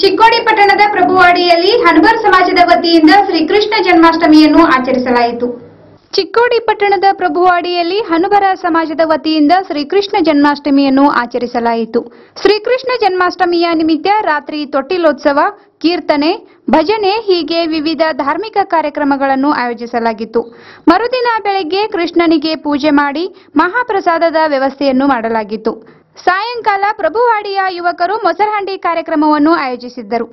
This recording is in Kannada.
ಚಿಕ್ಕೋಡಿ ಪಟ್ಟಣದ ಪ್ರಭುವಾಡಿಯಲ್ಲಿ ಹನುಮರ್ ಸಮಾಜದ ವತಿಯಿಂದ ಶ್ರೀಕೃಷ್ಣ ಜನ್ಮಾಷ್ಟಮಿಯನ್ನು ಆಚರಿಸಲಾಯಿತು. ಚಿಕ್ಕೋಡಿ ಪಟ್ಟಣದ ಪ್ರಭುವಾಡಿಯಲ್ಲಿ ಹನುಬರ ಸಮಾಜದ ವತಿಯಿಂದ ಶ್ರೀಕೃಷ್ಣ ಜನ್ಮಾಷ್ಟಮಿಯನ್ನು ಆಚರಿಸಲಾಯಿತು. ಶ್ರೀಕೃಷ್ಣ ಜನ್ಮಾಷ್ಟಮಿಯ ನಿಮಿತ್ತ ರಾತ್ರಿ ತೊಟ್ಟಿಲೋತ್ಸವ, ಕೀರ್ತನೆ, ಭಜನೆ ಹೀಗೆ ವಿವಿಧ ಧಾರ್ಮಿಕ ಕಾರ್ಯಕ್ರಮಗಳನ್ನು ಆಯೋಜಿಸಲಾಗಿತ್ತು. ಮರುದಿನ ಬೆಳಗ್ಗೆ ಕೃಷ್ಣನಿಗೆ ಪೂಜೆ ಮಾಡಿ ಮಹಾಪ್ರಸಾದದ ವ್ಯವಸ್ಥೆಯನ್ನು ಮಾಡಲಾಗಿತ್ತು. ಸಾಯಂಕಾಲ ಪ್ರಭುವಾಡಿಯ ಯುವಕರು ಮೊಸರಹಂಡಿ ಕಾರ್ಯಕ್ರಮವನ್ನು ಆಯೋಜಿಸಿದ್ದರು.